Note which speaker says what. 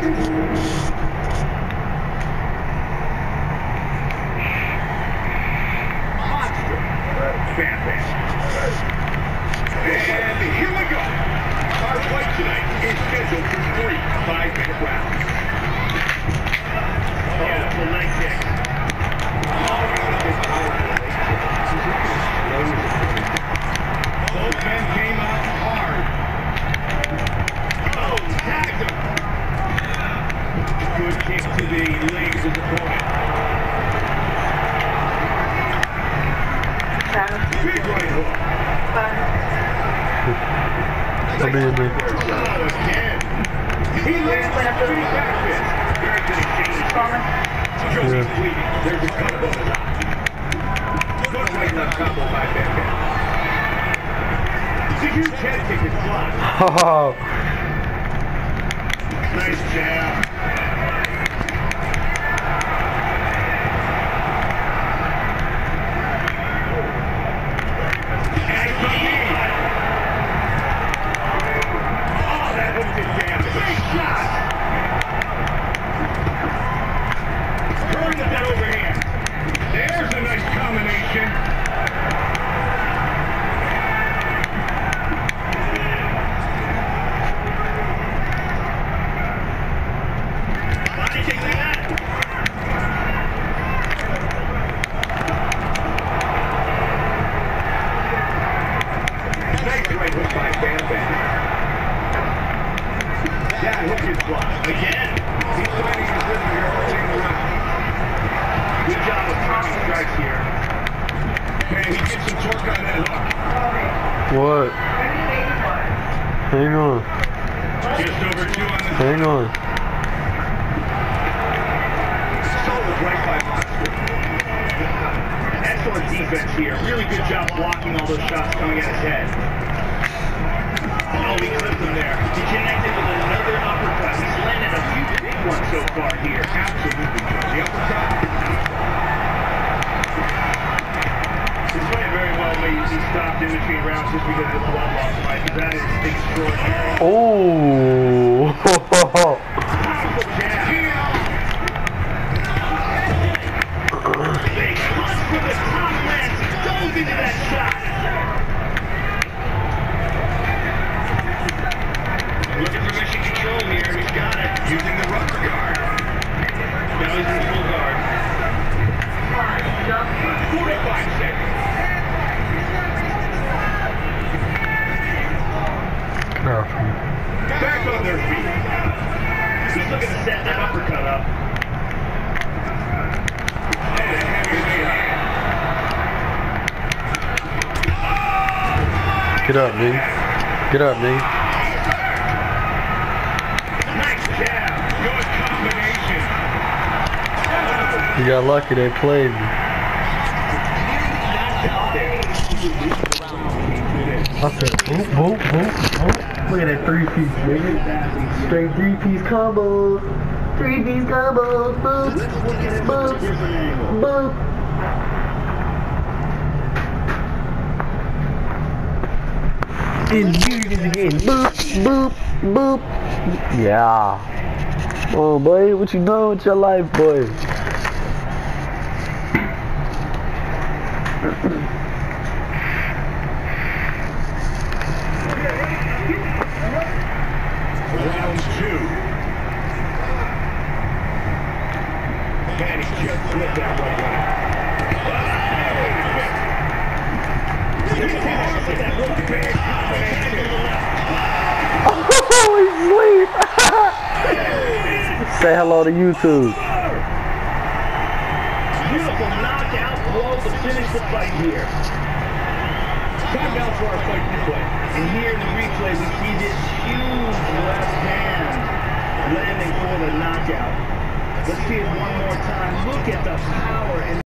Speaker 1: よし! Good kick to the legs of the. Big right hook.
Speaker 2: I'll in there.
Speaker 1: Oh. He lands on big back fist. Very good exchange. Joey's
Speaker 2: Yeah.
Speaker 1: There's a combo. Good right left combo by backhand. Huge head kick is blocked.
Speaker 2: Oh,
Speaker 1: Nice jab. Hook is blocked. Again. He's his rhythm here round. Good job of here. And he gets some torque on that hook.
Speaker 2: what? Hang on.
Speaker 1: Just over two on the
Speaker 2: Hang on.
Speaker 1: solid right by. Excellent defense here. Really good job blocking all those shots coming at his head. Oh, him there. He connected with another uppercut. He's landed a few big ones so far here. Absolutely. The uppercut. It's playing very well. He stopped in between rounds just because of the blood loss. That is extraordinary.
Speaker 2: Oh.
Speaker 1: Back on their feet. He's looking to set that uppercut up. And a heavy.
Speaker 2: Get up, nigga. Get up, nigga.
Speaker 1: Nice jab. Good combination.
Speaker 2: You got lucky they played me.
Speaker 1: Knocked out there.
Speaker 2: I said, boop, boop, boop, boop. Look at that three piece, nigga. Straight three piece combos. Three piece combos. Boop, boop, boop. And here it is again. Boop, boop, boop. Yeah. Oh, boy, what you doing with your life, boy?
Speaker 1: Round two. And he just flipped that right
Speaker 2: Oh, he's asleep. Say hello to YouTube.
Speaker 1: Beautiful knockout blow to finish the fight here. Time out for our fight replay. And here in the replay, we see this huge left hand landing for the knockout. Let's see it one more time. Look at the power